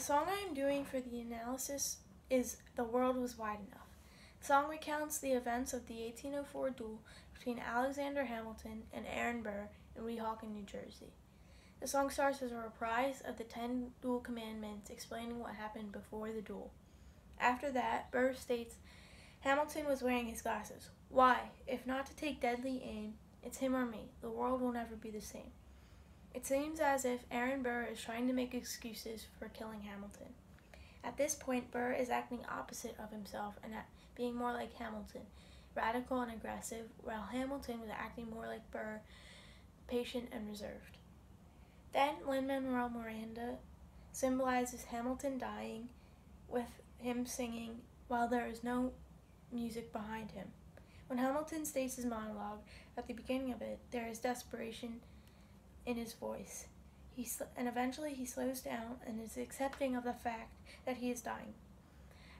The song I am doing for the analysis is The World Was Wide Enough. The song recounts the events of the 1804 duel between Alexander Hamilton and Aaron Burr in Weehawken, New Jersey. The song starts as a reprise of the Ten Duel Commandments explaining what happened before the duel. After that, Burr states Hamilton was wearing his glasses. Why? If not to take deadly aim, it's him or me. The world will never be the same. It seems as if Aaron Burr is trying to make excuses for killing Hamilton. At this point, Burr is acting opposite of himself and being more like Hamilton, radical and aggressive, while Hamilton was acting more like Burr, patient and reserved. Then Lin-Manuel Miranda symbolizes Hamilton dying with him singing while there is no music behind him. When Hamilton states his monologue, at the beginning of it, there is desperation in his voice. He sl- and eventually he slows down and is accepting of the fact that he is dying.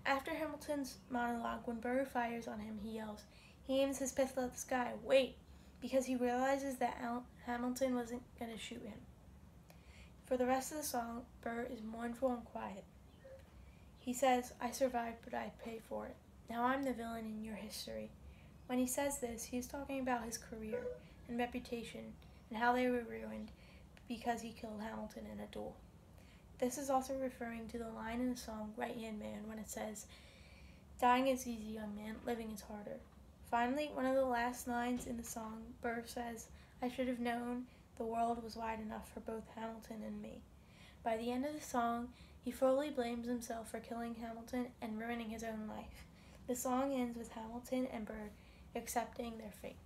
After Hamilton's monologue, when Burr fires on him, he yells. He aims his pistol at the sky. Wait! Because he realizes that Al- Hamilton wasn't going to shoot him. For the rest of the song, Burr is mournful and quiet. He says, I survived, but I pay for it. Now I'm the villain in your history. When he says this, he is talking about his career and reputation and how they were ruined because he killed Hamilton in a duel. This is also referring to the line in the song Right Hand Man when it says, Dying is easy, young man, living is harder. Finally, one of the last lines in the song, Burr says, I should have known the world was wide enough for both Hamilton and me. By the end of the song, he fully blames himself for killing Hamilton and ruining his own life. The song ends with Hamilton and Burr accepting their fate.